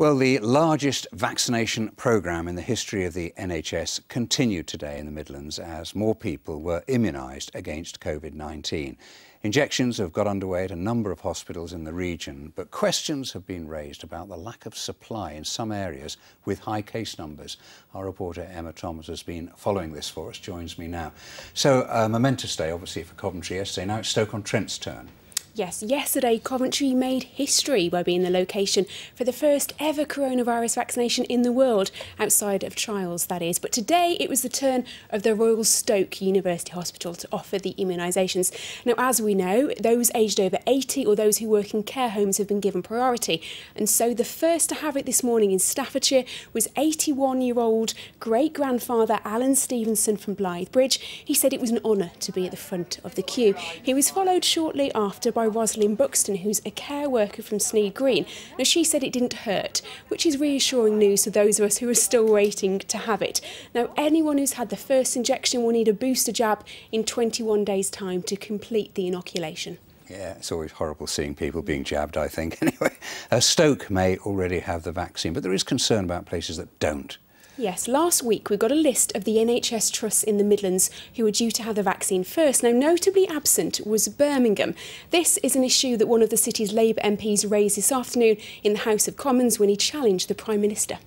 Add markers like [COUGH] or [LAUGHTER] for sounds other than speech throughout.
Well, the largest vaccination programme in the history of the NHS continued today in the Midlands as more people were immunised against COVID-19. Injections have got underway at a number of hospitals in the region, but questions have been raised about the lack of supply in some areas with high case numbers. Our reporter Emma Thomas has been following this for us, joins me now. So, a momentous day, obviously, for Coventry yesterday. Now it's Stoke-on-Trent's turn. Yes, yesterday Coventry made history by being the location for the first ever coronavirus vaccination in the world, outside of trials, that is. But today it was the turn of the Royal Stoke University Hospital to offer the immunisations. Now, as we know, those aged over 80 or those who work in care homes have been given priority. And so the first to have it this morning in Staffordshire was 81 year old great grandfather Alan Stevenson from Blythe Bridge. He said it was an honour to be at the front of the queue. He was followed shortly after by by Rosalind Buxton, who's a care worker from Sneyd Green. Now, she said it didn't hurt, which is reassuring news for those of us who are still waiting to have it. Now, anyone who's had the first injection will need a booster jab in 21 days' time to complete the inoculation. Yeah, it's always horrible seeing people being jabbed, I think. [LAUGHS] Anyway, uh, Stoke may already have the vaccine, but there is concern about places that don't. Yes, last week we got a list of the NHS trusts in the Midlands who were due to have the vaccine first. Now, notably absent was Birmingham. This is an issue that one of the city's Labour MPs raised this afternoon in the House of Commons when he challenged the Prime Minister.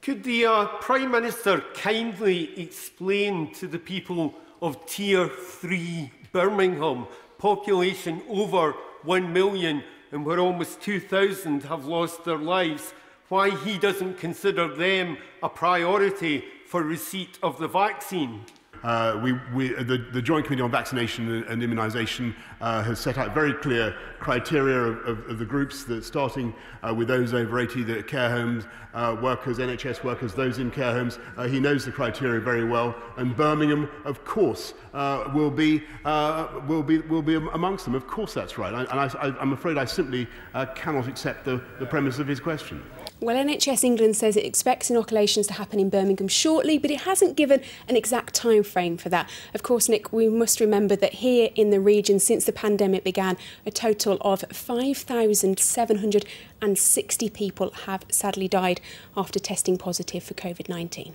Could the uh, Prime Minister kindly explain to the people of Tier 3 Birmingham, population over 1 million and where almost 2,000 have lost their lives, why he doesn't consider them a priority for receipt of the vaccine. Uh, we, we, the, the Joint Committee on Vaccination and Immunisation uh, has set out very clear criteria of, of, of the groups, that starting uh, with those over 80, the care homes, uh, workers, NHS workers, those in care homes. Uh, he knows the criteria very well. And Birmingham, of course, uh, will, be, uh, will, be, will be amongst them. Of course that's right. I, and I, I'm afraid I simply uh, cannot accept the, the premise of his question. Well, NHS England says it expects inoculations to happen in Birmingham shortly, but it hasn't given an exact time frame for that. Of course, Nick, we must remember that here in the region, since the pandemic began, a total of 5,760 people have sadly died after testing positive for COVID-19.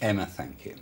Emma, thank you.